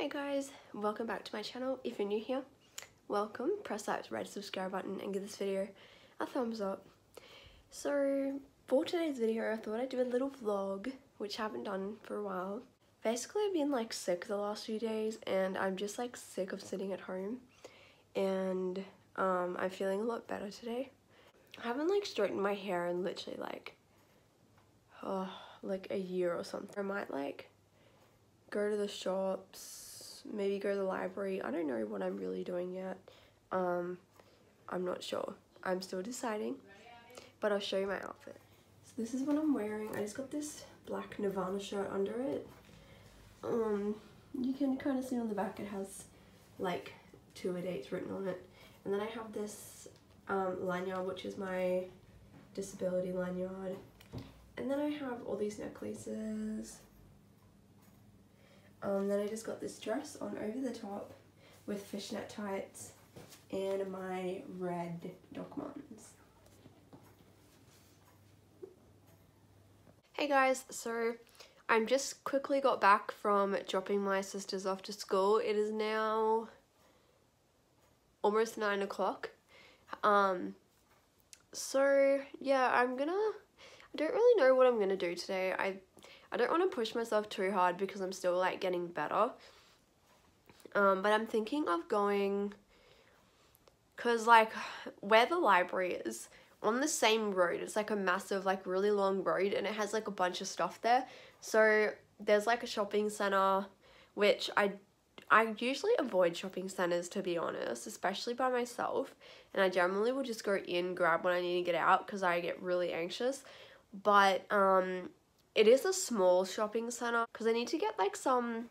Hey guys, welcome back to my channel. If you're new here, welcome. Press that red subscribe button and give this video a thumbs up. So, for today's video, I thought I'd do a little vlog, which I haven't done for a while. Basically, I've been like sick the last few days and I'm just like sick of sitting at home. And um, I'm feeling a lot better today. I haven't like straightened my hair in literally like, oh, like a year or something. I might like go to the shops, maybe go to the library. I don't know what I'm really doing yet. Um, I'm not sure. I'm still deciding, but I'll show you my outfit. So this is what I'm wearing. I just got this black Nirvana shirt under it. Um, you can kind of see on the back it has like tour dates written on it. And then I have this um, lanyard, which is my disability lanyard. And then I have all these necklaces. Um, then I just got this dress on over the top with fishnet tights and my red Doc Martens. Hey guys, so I'm just quickly got back from dropping my sisters off to school. It is now almost nine o'clock. Um, so yeah, I'm gonna, I don't really know what I'm gonna do today. I I don't want to push myself too hard because I'm still like getting better. Um, but I'm thinking of going because like where the library is on the same road it's like a massive like really long road and it has like a bunch of stuff there. So there's like a shopping center which I I usually avoid shopping centers to be honest especially by myself. And I generally will just go in grab what I need to get out because I get really anxious. But um it is a small shopping center because I need to get like some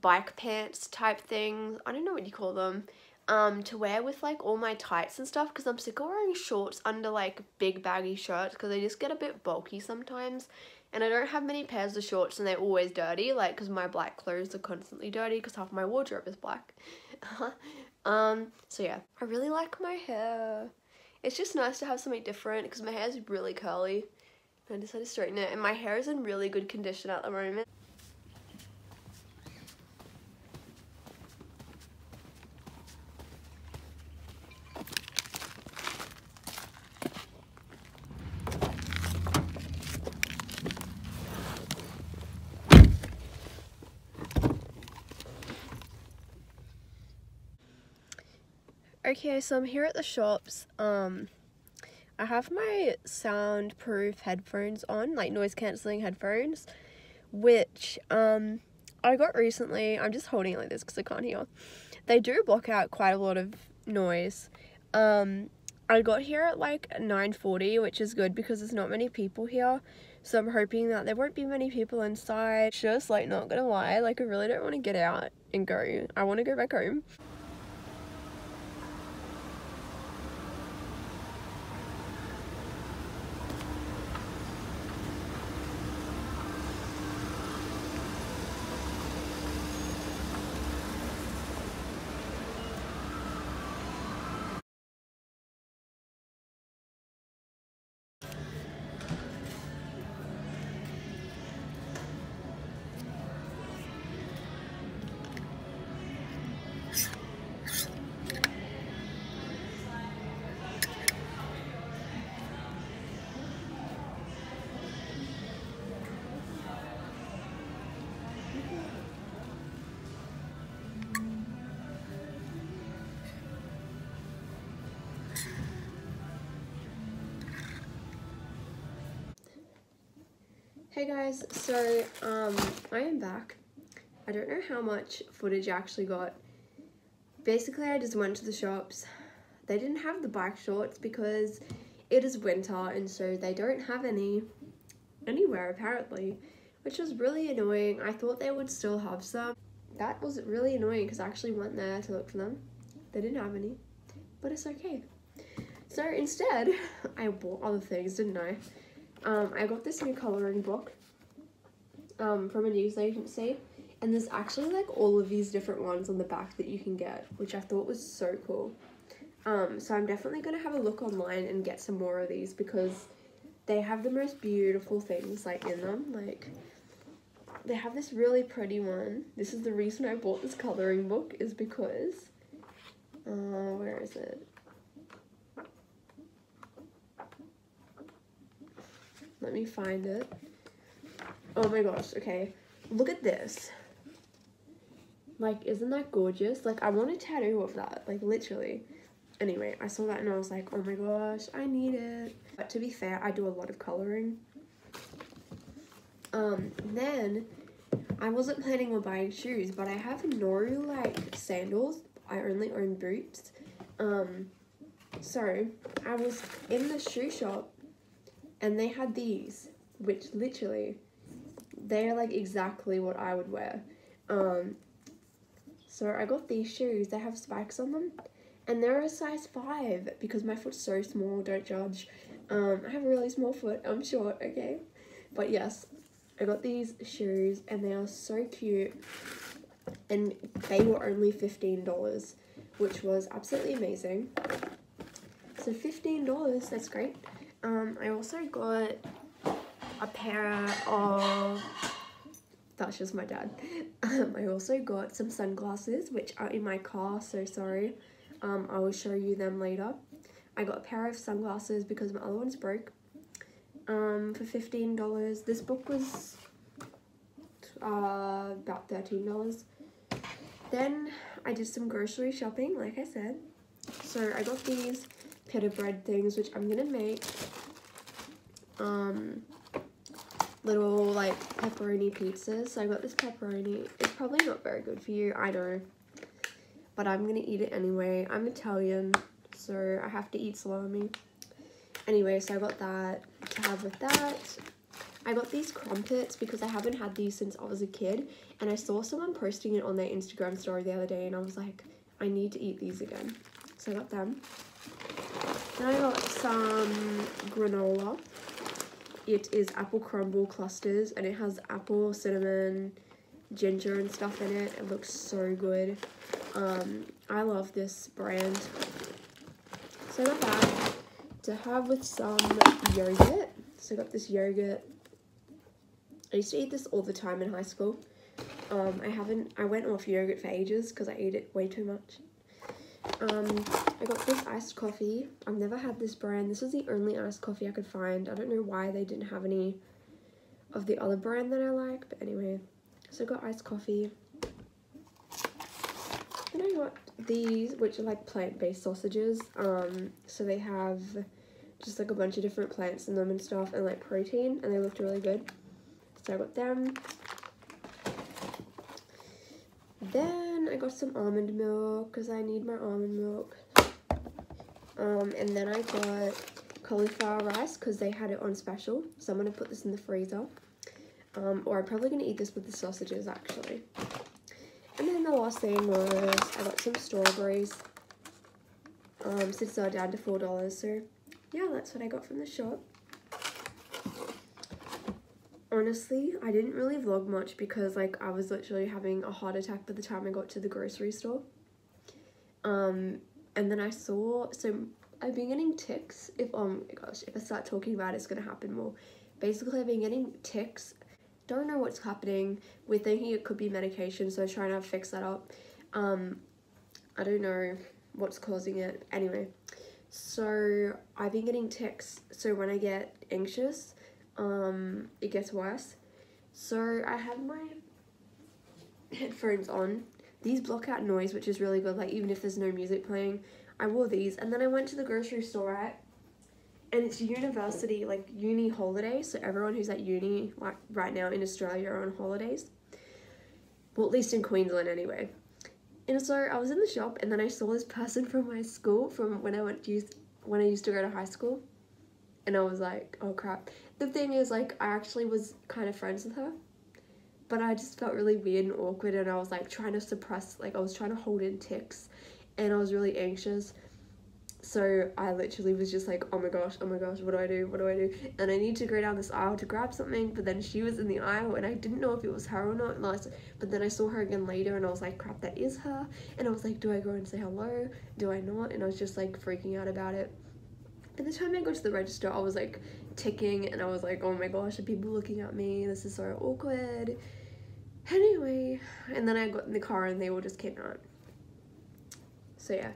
bike pants type things. I don't know what you call them. Um, to wear with like all my tights and stuff because I'm sick of wearing shorts under like big baggy shirts because they just get a bit bulky sometimes and I don't have many pairs of shorts and they're always dirty like because my black clothes are constantly dirty because half my wardrobe is black um so yeah I really like my hair it's just nice to have something different because my hair is really curly I decided to straighten it and my hair is in really good condition at the moment. Okay, so I'm here at the shops. Um, I have my soundproof headphones on, like noise cancelling headphones, which um, I got recently. I'm just holding it like this because I can't hear. They do block out quite a lot of noise. Um, I got here at like 9.40, which is good because there's not many people here. So I'm hoping that there won't be many people inside. Just like not gonna lie, like I really don't want to get out and go. I want to go back home. Hey guys, so um, I am back. I don't know how much footage I actually got. Basically, I just went to the shops. They didn't have the bike shorts because it is winter and so they don't have any anywhere apparently, which was really annoying. I thought they would still have some. That was really annoying because I actually went there to look for them. They didn't have any, but it's okay. So instead, I bought other things, didn't I? Um, I got this new coloring book um, from a news agency and there's actually like all of these different ones on the back that you can get which I thought was so cool. Um, so I'm definitely going to have a look online and get some more of these because they have the most beautiful things like in them like they have this really pretty one. This is the reason I bought this coloring book is because, uh, where is it? Let me find it. Oh my gosh, okay. Look at this. Like, isn't that gorgeous? Like, I want a tattoo of that, like, literally. Anyway, I saw that and I was like, oh my gosh, I need it. But to be fair, I do a lot of coloring. Um, then, I wasn't planning on buying shoes, but I have no, like, sandals. I only own boots. Um, so, I was in the shoe shop and they had these, which literally, they're like exactly what I would wear. Um, so I got these shoes, they have spikes on them, and they're a size 5 because my foot's so small, don't judge. Um, I have a really small foot, I'm short, okay? But yes, I got these shoes and they are so cute and they were only $15, which was absolutely amazing. So $15, that's great. Um, I also got a pair of, that's just my dad. Um, I also got some sunglasses, which are in my car, so sorry. Um, I will show you them later. I got a pair of sunglasses because my other one's broke. Um, for $15. This book was uh, about $13. Then I did some grocery shopping, like I said. So I got these pita bread things, which I'm gonna make um, little like pepperoni pizzas. So I got this pepperoni. It's probably not very good for you, I know. But I'm gonna eat it anyway. I'm Italian, so I have to eat salami. Anyway, so I got that to have with that. I got these crumpets because I haven't had these since I was a kid and I saw someone posting it on their Instagram story the other day and I was like, I need to eat these again. So I got them. Then I got some granola it is apple crumble clusters and it has apple, cinnamon, ginger and stuff in it. It looks so good. Um, I love this brand. So I got that to have with some yogurt. So I got this yogurt. I used to eat this all the time in high school. Um, I haven't, I went off yogurt for ages because I ate it way too much. Um, I got this iced coffee. I've never had this brand. This is the only iced coffee I could find. I don't know why they didn't have any of the other brand that I like, but anyway. So I got iced coffee. Then I got these, which are like plant-based sausages. Um, so they have just like a bunch of different plants in them and stuff, and like protein, and they looked really good. So I got them. Then I got some almond milk because I need my almond milk. Um, and then I got cauliflower rice because they had it on special. So I'm going to put this in the freezer. Um, or I'm probably going to eat this with the sausages actually. And then the last thing was I got some strawberries. Um, since they're down to $4. So yeah, that's what I got from the shop honestly, I didn't really vlog much because like I was literally having a heart attack by the time I got to the grocery store. Um, and then I saw, so I've been getting tics, if, oh my gosh, if I start talking about it, it's gonna happen more. Basically, I've been getting tics, don't know what's happening, we're thinking it could be medication, so trying to fix that up. Um, I don't know what's causing it, anyway. So, I've been getting tics, so when I get anxious, um, it gets worse. So I have my headphones on. These block out noise, which is really good, like even if there's no music playing. I wore these and then I went to the grocery store, right? And it's university, like uni holidays. So everyone who's at uni like right now in Australia are on holidays. Well, at least in Queensland anyway. And so I was in the shop and then I saw this person from my school from when I went to when I used to go to high school. And I was like, oh crap the thing is, like, I actually was kind of friends with her, but I just felt really weird and awkward, and I was like trying to suppress, like, I was trying to hold in tics, and I was really anxious. So I literally was just like, oh my gosh, oh my gosh, what do I do? What do I do? And I need to go down this aisle to grab something, but then she was in the aisle and I didn't know if it was her or not. But then I saw her again later and I was like, crap, that is her. And I was like, do I go and say hello? Do I not? And I was just like freaking out about it. By the time I got to the register, I was like ticking and I was like, oh my gosh, are people looking at me? This is so awkward. Anyway, and then I got in the car and they all just came out. So yeah.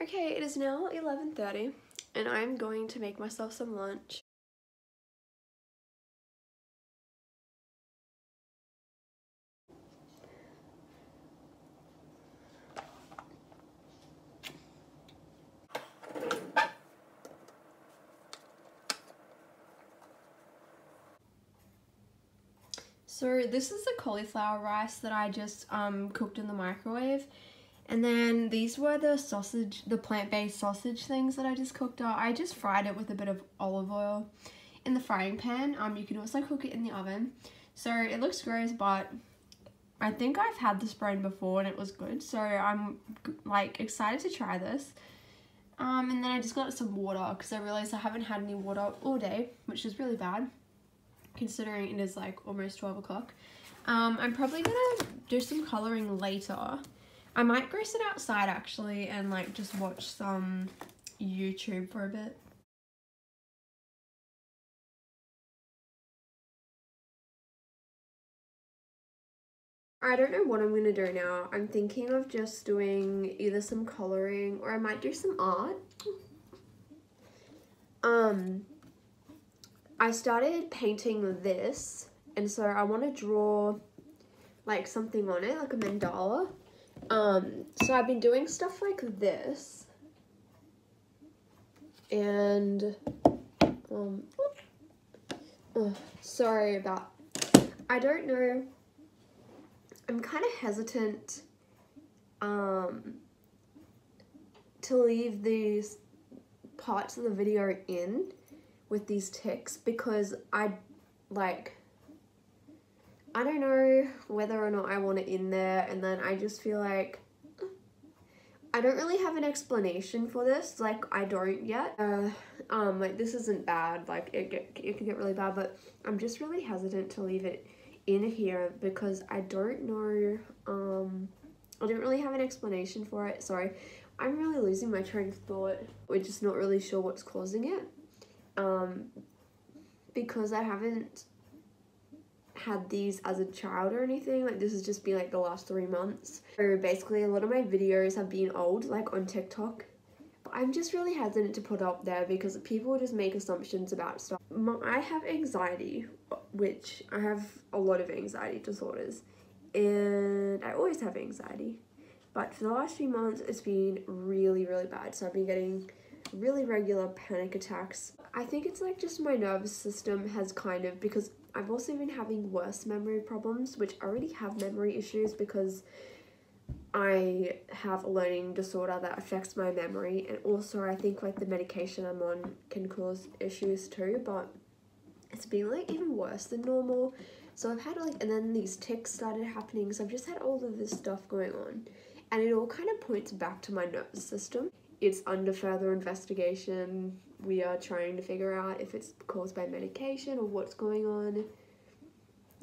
Okay, it is now 11.30 and I'm going to make myself some lunch. So this is the cauliflower rice that I just um, cooked in the microwave. And then these were the sausage, the plant-based sausage things that I just cooked up. I just fried it with a bit of olive oil in the frying pan. Um, You can also cook it in the oven. So it looks gross, but I think I've had this brand before and it was good. So I'm like excited to try this. Um, and then I just got some water because I realized I haven't had any water all day, which is really bad considering it is like almost 12 o'clock. Um, I'm probably gonna do some colouring later. I might go sit outside actually and like just watch some YouTube for a bit. I don't know what I'm going to do now. I'm thinking of just doing either some colouring or I might do some art. Um, I started painting this and so I want to draw like something on it, like a mandala. Um, so I've been doing stuff like this. And, um, oh, sorry about, I don't know, I'm kind of hesitant, um, to leave these parts of the video in with these tics because I like I don't know whether or not I want it in there and then I just feel like I don't really have an explanation for this like I don't yet. Uh, um like this isn't bad like it, get, it can get really bad but I'm just really hesitant to leave it in here because I don't know um I don't really have an explanation for it sorry. I'm really losing my train of thought. We're just not really sure what's causing it um, because I haven't had these as a child or anything like this has just been like the last three months. So basically a lot of my videos have been old like on tiktok. But i'm just really hesitant to put up there because people just make assumptions about stuff. I have anxiety which i have a lot of anxiety disorders. And i always have anxiety. But for the last few months it's been really really bad. So i've been getting really regular panic attacks. I think it's like just my nervous system has kind of, because I've also been having worse memory problems, which I already have memory issues because I have a learning disorder that affects my memory. And also I think like the medication I'm on can cause issues too but it's been like even worse than normal. So I've had like and then these tics started happening. So I've just had all of this stuff going on. And it all kind of points back to my nervous system it's under further investigation. We are trying to figure out if it's caused by medication or what's going on.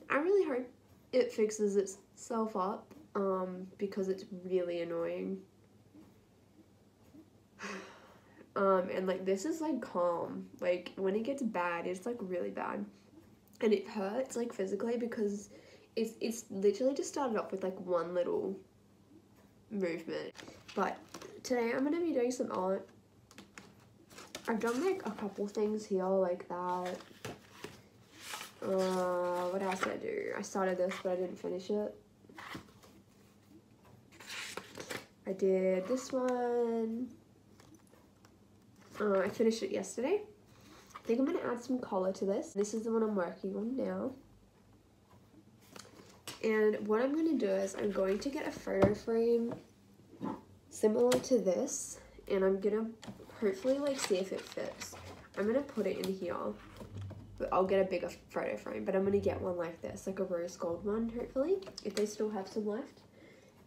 I really hope it fixes itself up um, because it's really annoying. um, and like this is like calm. Like when it gets bad, it's like really bad. And it hurts like physically because it's it's literally just started off with like one little movement. But today I'm gonna be doing some art. I've done like a couple things here like that. Uh, what else did I do? I started this but I didn't finish it. I did this one. Uh, I finished it yesterday. I think I'm going to add some color to this. This is the one I'm working on now. And what I'm going to do is I'm going to get a photo frame similar to this and I'm gonna hopefully like see if it fits. I'm gonna put it in here. But I'll get a bigger photo frame, but I'm gonna get one like this, like a rose gold one, hopefully, if they still have some left.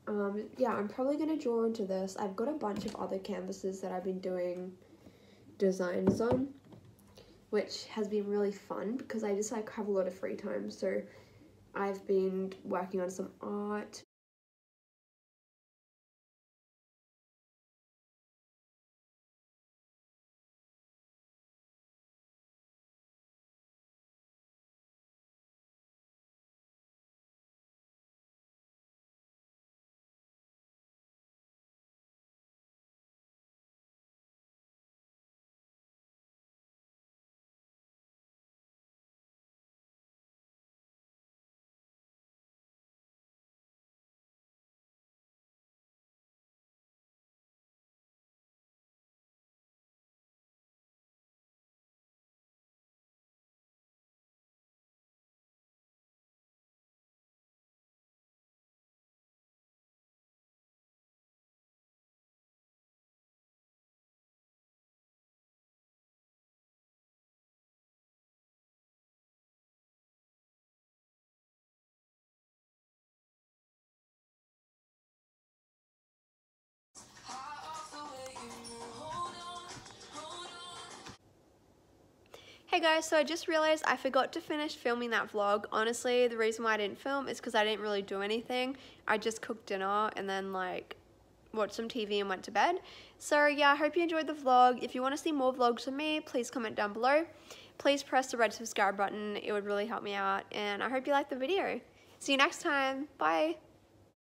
Um, yeah, I'm probably gonna draw into this. I've got a bunch of other canvases that I've been doing designs on, which has been really fun because I just like have a lot of free time. So I've been working on some art, Hey guys, so I just realized I forgot to finish filming that vlog. Honestly, the reason why I didn't film is because I didn't really do anything. I just cooked dinner and then like watched some TV and went to bed. So yeah, I hope you enjoyed the vlog. If you want to see more vlogs from me, please comment down below. Please press the red subscribe button. It would really help me out. And I hope you liked the video. See you next time. Bye.